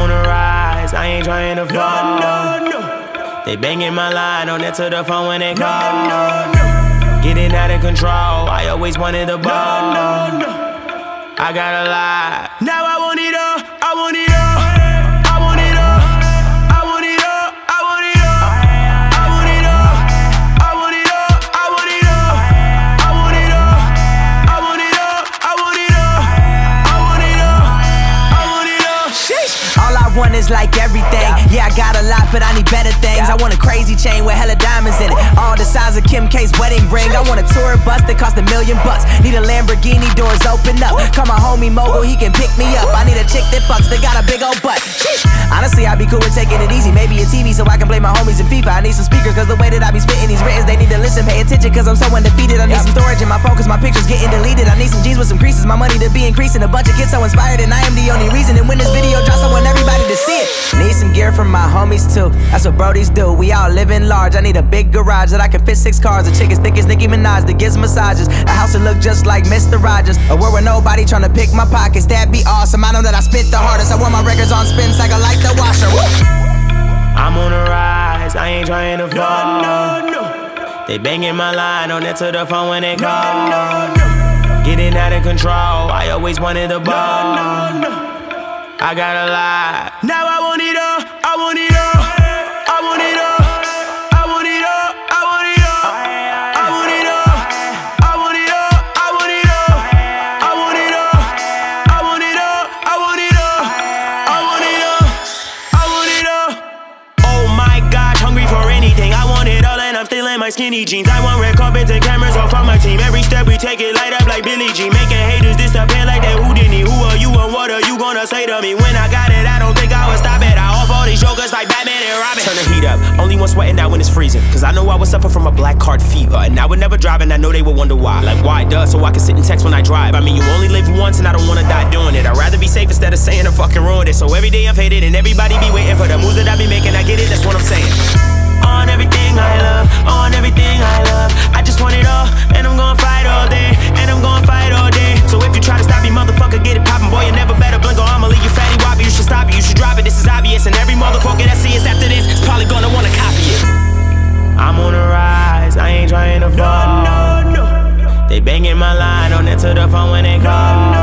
On the rise, I ain't trying to fall. No, no, no. They banging my line, don't to the phone when they call. No, no, no. Getting out of control, I always wanted the ball. No, no, no. I got a lot, now I want it all, I want it all. Want is like everything. Yeah, I got a lot, but I need better things. I want a crazy chain with hella diamonds in it. All the size of Kim K's wedding ring. I want a tour bus that cost a million bucks. Need a Lamborghini, doors open up. Call my homie Mogul, he can pick me up. I need a chick that fucks, that got a big old butt. Sheesh. Honestly, I'd be cool with taking it easy. Maybe a TV so I can play my homies in FIFA. I need some speakers, cause the way that I be spitting these writtens, they need listen, pay attention, cause I'm so undefeated. I need some storage in my phone, cause my pictures getting deleted. I need some G's with some creases, my money to be increasing. A bunch of kids so inspired, and I am the only reason. And when this video drops, I want everybody to see it. Need some gear from my homies too. That's what Brodies do. We all living large. I need a big garage that I can fit six cars. A chick as thick as Nicki Minaj that gives massages. A house that look just like Mr. Rogers. A world where nobody tryna pick my pockets. That'd be awesome. I know that I spit the hardest. I want my records on spin cycle like the washer. Woo! I'm on a rise, I ain't trying to fall. They banging my line, don't answer the phone when they call. No, no, no. Getting out of control, I always wanted the ball. No, no, no. I got a lot, now I want it all, I want it all. My skinny jeans. I want red carpets and cameras all from my team. Every step we take it light up like Billie Jean. Making haters disappear like that Houdini. Who are you and what are you gonna say to me? When I got it, I don't think I would stop it. I off all these jokers like Batman and Robin. Turn the heat up, only one sweating out when it's freezing. Cause I know I would suffer from a black card fever. And I would never drive, and I know they would wonder why. Like, why, duh, so I can sit and text when I drive. I mean, you only live once, and I don't wanna die doing it. I'd rather be safe instead of saying I'm fucking ruined it. So every day I'm faded, and everybody be waiting for the moves that I be making. I get it, that's what I'm saying. On everything I love, on everything I love. I just want it all, and I'm gonna fight all day, and I'm gonna fight all day. So if you try to stop me, motherfucker, get it poppin', boy, you never better blink or I'ma leave you fatty wobbly. You should stop it, you should drop it. This is obvious, and every motherfucker that sees after this is probably gonna wanna copy it. I'm on the rise, I ain't trying to fall. No, no, no. They banging my line, on it answer the phone when they call. No, no,